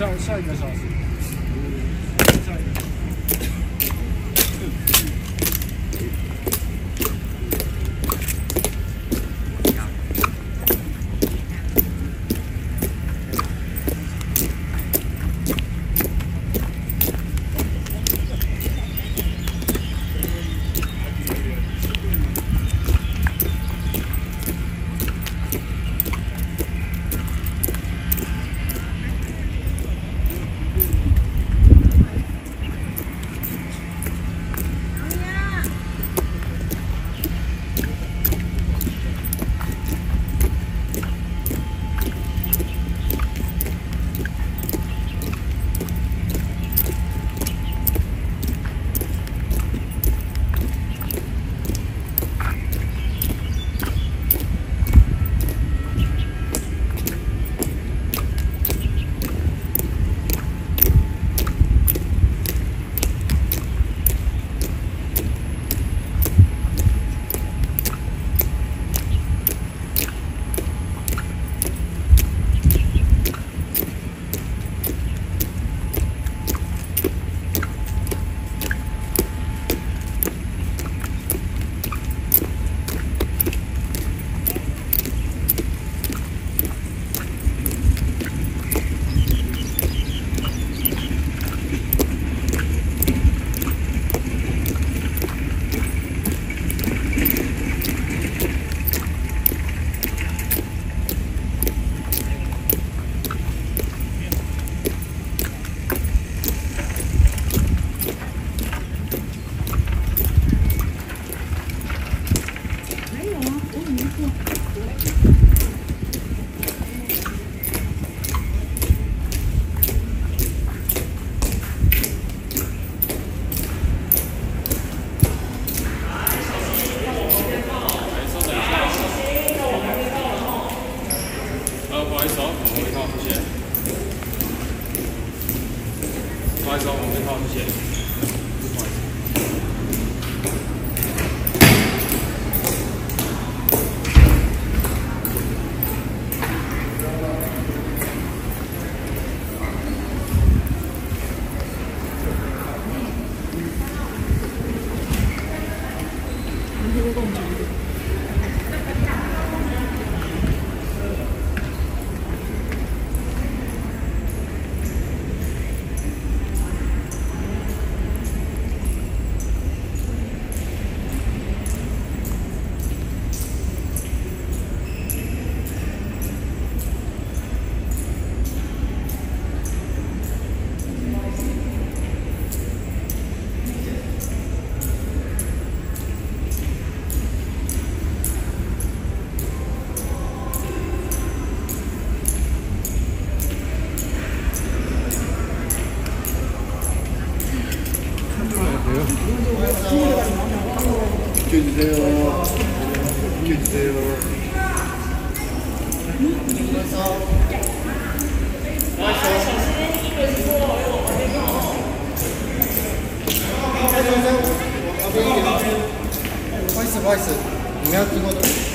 Saya ingin. アイス200キロら。